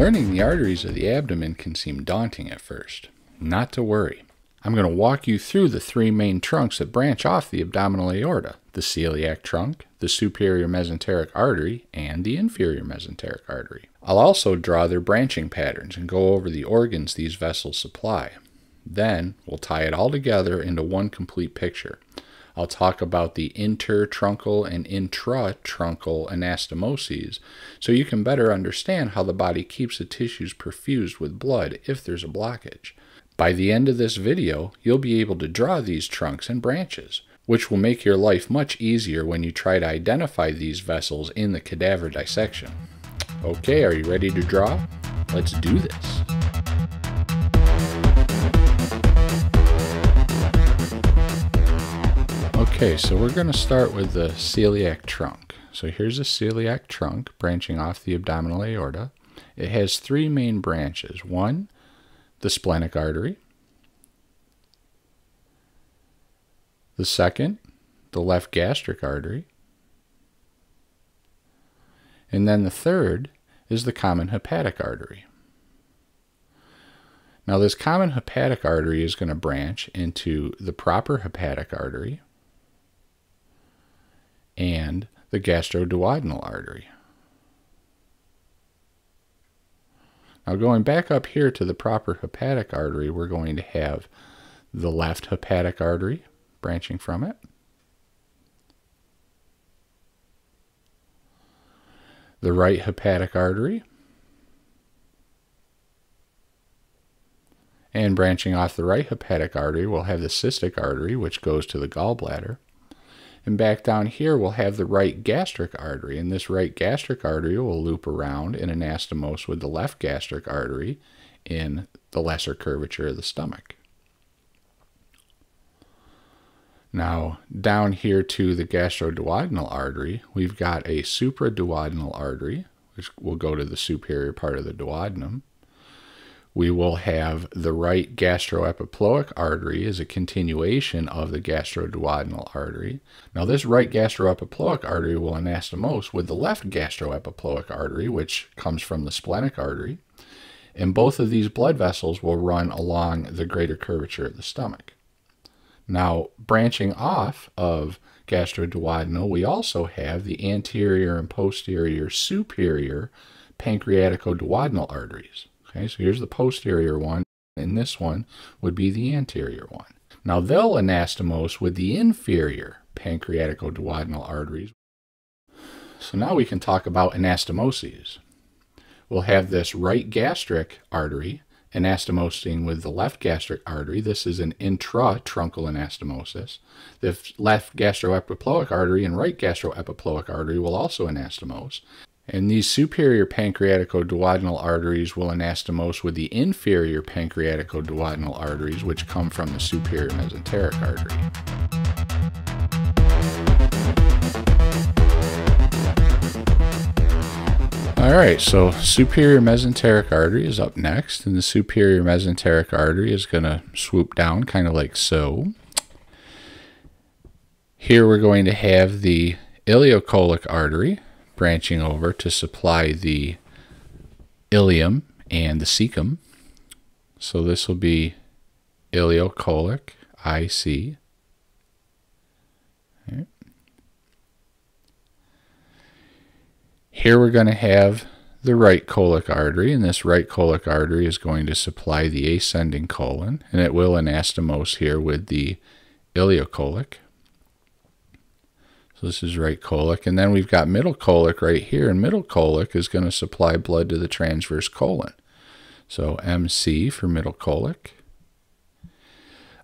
Learning the arteries of the abdomen can seem daunting at first. Not to worry. I'm going to walk you through the three main trunks that branch off the abdominal aorta the celiac trunk, the superior mesenteric artery, and the inferior mesenteric artery. I'll also draw their branching patterns and go over the organs these vessels supply. Then we'll tie it all together into one complete picture. I'll talk about the intertruncal and intratruncal anastomoses so you can better understand how the body keeps the tissues perfused with blood if there's a blockage. By the end of this video, you'll be able to draw these trunks and branches, which will make your life much easier when you try to identify these vessels in the cadaver dissection. Okay, are you ready to draw? Let's do this. Okay, so we're going to start with the celiac trunk. So here's a celiac trunk branching off the abdominal aorta. It has three main branches. One, the splenic artery. The second, the left gastric artery. And then the third is the common hepatic artery. Now, this common hepatic artery is going to branch into the proper hepatic artery and the gastroduodenal artery. Now going back up here to the proper hepatic artery, we're going to have the left hepatic artery branching from it. The right hepatic artery. And branching off the right hepatic artery, we'll have the cystic artery, which goes to the gallbladder. And back down here, we'll have the right gastric artery. And this right gastric artery will loop around in anastomose with the left gastric artery in the lesser curvature of the stomach. Now, down here to the gastroduodenal artery, we've got a supraduodenal artery, which will go to the superior part of the duodenum we will have the right gastroepiploic artery as a continuation of the gastroduodenal artery. Now, this right gastroepiploic artery will anastomose with the left gastroepiploic artery, which comes from the splenic artery. And both of these blood vessels will run along the greater curvature of the stomach. Now, branching off of gastroduodenal, we also have the anterior and posterior superior pancreaticoduodenal arteries. Okay, so here's the posterior one, and this one would be the anterior one. Now they'll anastomose with the inferior pancreaticoduodenal arteries. So now we can talk about anastomoses. We'll have this right gastric artery anastomosing with the left gastric artery. This is an intratruncal anastomosis. The left gastroepiploic artery and right gastroepiploic artery will also anastomose. And these superior pancreaticoduodenal arteries will anastomose with the inferior pancreaticoduodenal arteries, which come from the superior mesenteric artery. All right, so superior mesenteric artery is up next, and the superior mesenteric artery is going to swoop down kind of like so. Here we're going to have the ileocolic artery, branching over to supply the ileum and the cecum. So this will be ileocolic, IC. Here we're going to have the right colic artery, and this right colic artery is going to supply the ascending colon, and it will anastomose here with the ileocolic. So this is right colic. And then we've got middle colic right here. And middle colic is going to supply blood to the transverse colon. So MC for middle colic.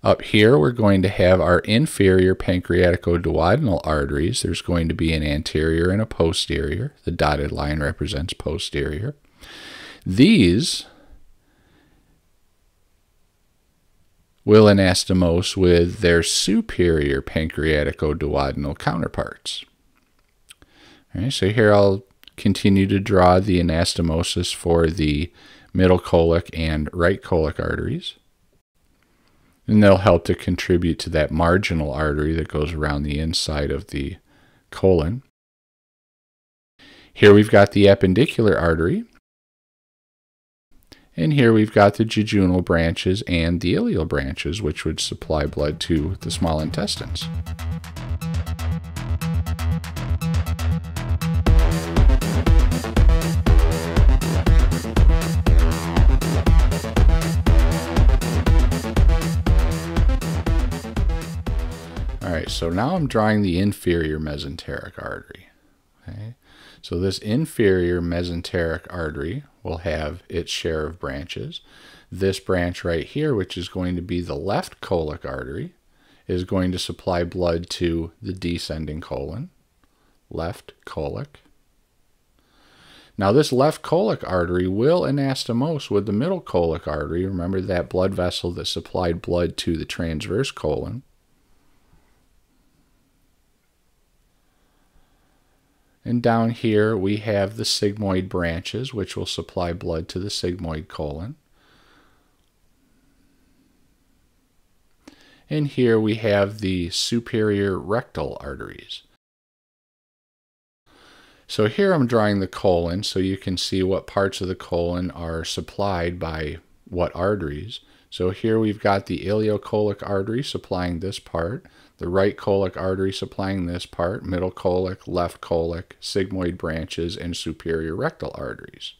Up here, we're going to have our inferior pancreaticoduodenal arteries. There's going to be an anterior and a posterior. The dotted line represents posterior. These will anastomose with their superior pancreaticoduodenal counterparts. so here I'll continue to draw the anastomosis for the middle colic and right colic arteries. And they'll help to contribute to that marginal artery that goes around the inside of the colon. Here we've got the appendicular artery. And here we've got the jejunal branches and the ileal branches, which would supply blood to the small intestines. All right, so now I'm drawing the inferior mesenteric artery. Okay. So this inferior mesenteric artery will have its share of branches. This branch right here, which is going to be the left colic artery, is going to supply blood to the descending colon, left colic. Now this left colic artery will anastomose with the middle colic artery. Remember that blood vessel that supplied blood to the transverse colon. And down here we have the sigmoid branches, which will supply blood to the sigmoid colon. And here we have the superior rectal arteries. So here I'm drawing the colon so you can see what parts of the colon are supplied by what arteries. So here we've got the ileocolic artery supplying this part the right colic artery supplying this part, middle colic, left colic, sigmoid branches, and superior rectal arteries.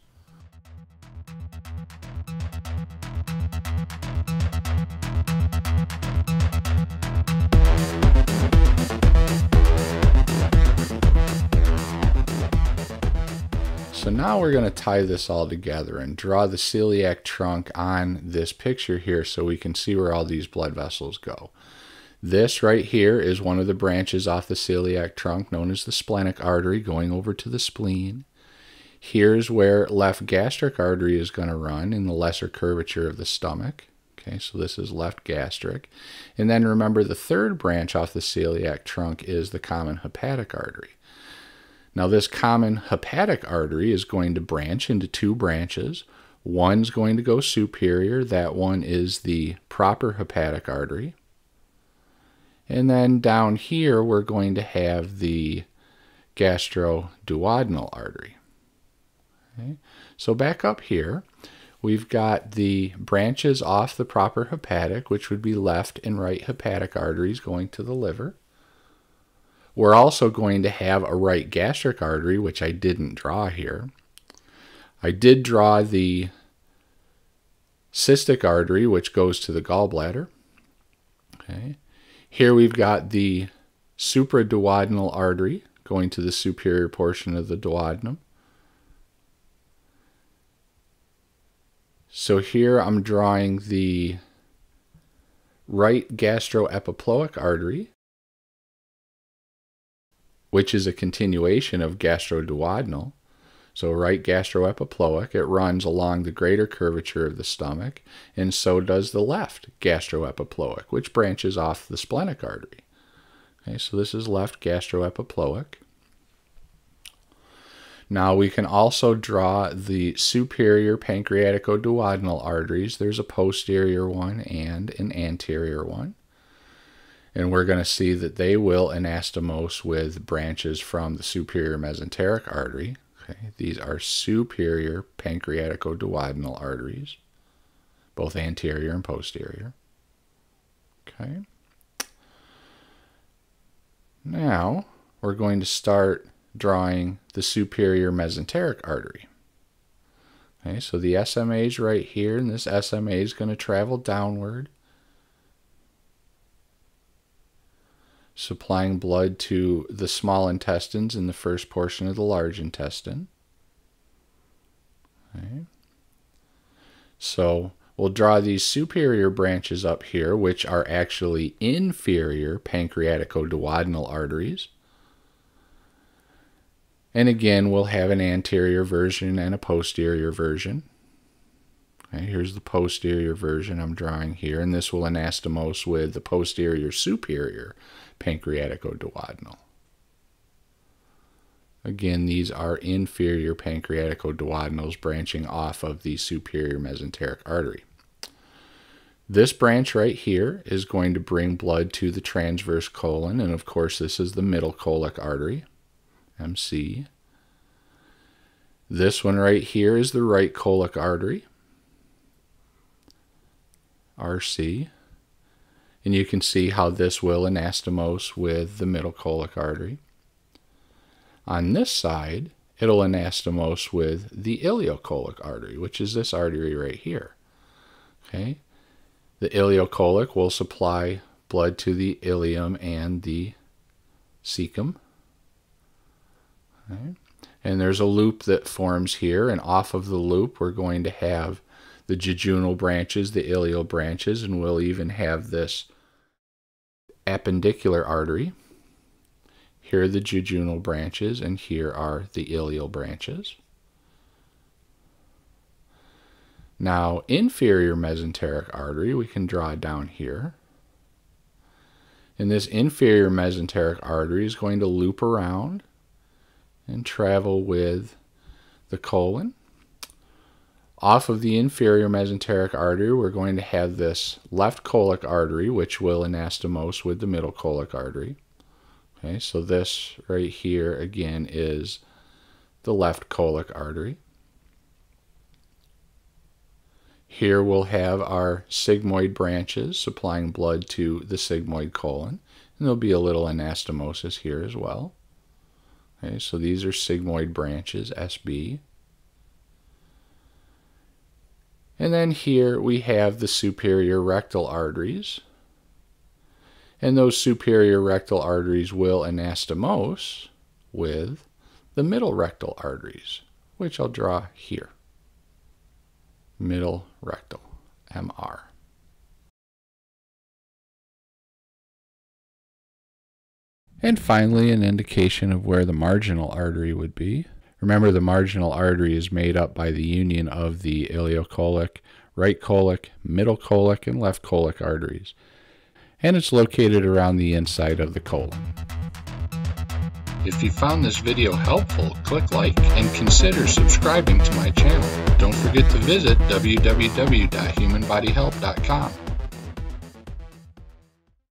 So now we're going to tie this all together and draw the celiac trunk on this picture here so we can see where all these blood vessels go. This right here is one of the branches off the celiac trunk known as the splenic artery going over to the spleen. Here's where left gastric artery is going to run in the lesser curvature of the stomach. Okay, so this is left gastric. And then remember the third branch off the celiac trunk is the common hepatic artery. Now this common hepatic artery is going to branch into two branches. One's going to go superior. That one is the proper hepatic artery. And then down here, we're going to have the gastroduodenal artery. Okay. So back up here, we've got the branches off the proper hepatic, which would be left and right hepatic arteries going to the liver. We're also going to have a right gastric artery, which I didn't draw here. I did draw the cystic artery, which goes to the gallbladder. Okay. Here we've got the supraduodenal artery going to the superior portion of the duodenum. So here I'm drawing the right gastroepiploic artery, which is a continuation of gastroduodenal. So right gastroepiploic, it runs along the greater curvature of the stomach, and so does the left gastroepiploic, which branches off the splenic artery. Okay, so this is left gastroepiploic. Now we can also draw the superior pancreaticoduodenal arteries. There's a posterior one and an anterior one. And we're going to see that they will anastomose with branches from the superior mesenteric artery. Okay, these are superior pancreaticoduodenal arteries, both anterior and posterior. Okay. Now we're going to start drawing the superior mesenteric artery. Okay, so the SMA is right here, and this SMA is going to travel downward supplying blood to the small intestines in the first portion of the large intestine. So we'll draw these superior branches up here, which are actually inferior pancreaticoduodenal arteries. And again, we'll have an anterior version and a posterior version. Okay, here's the posterior version I'm drawing here, and this will anastomose with the posterior superior pancreaticoduodenal. Again, these are inferior pancreaticoduodenals branching off of the superior mesenteric artery. This branch right here is going to bring blood to the transverse colon, and of course this is the middle colic artery, MC. This one right here is the right colic artery, RC. And you can see how this will anastomose with the middle colic artery. On this side, it'll anastomose with the ileocolic artery, which is this artery right here. Okay, The ileocolic will supply blood to the ileum and the cecum. And there's a loop that forms here, and off of the loop we're going to have the jejunal branches, the ileal branches, and we'll even have this appendicular artery. Here are the jejunal branches, and here are the ileal branches. Now, inferior mesenteric artery, we can draw down here. And this inferior mesenteric artery is going to loop around and travel with the colon. Off of the inferior mesenteric artery, we're going to have this left colic artery, which will anastomose with the middle colic artery. Okay, so this right here again is the left colic artery. Here we'll have our sigmoid branches supplying blood to the sigmoid colon, and there'll be a little anastomosis here as well. Okay, so these are sigmoid branches, SB. And then here we have the superior rectal arteries. And those superior rectal arteries will anastomose with the middle rectal arteries, which I'll draw here. Middle rectal, MR. And finally, an indication of where the marginal artery would be. Remember, the marginal artery is made up by the union of the ileocolic, right colic, middle colic, and left colic arteries. And it's located around the inside of the colon. If you found this video helpful, click like and consider subscribing to my channel. Don't forget to visit www.humanbodyhelp.com.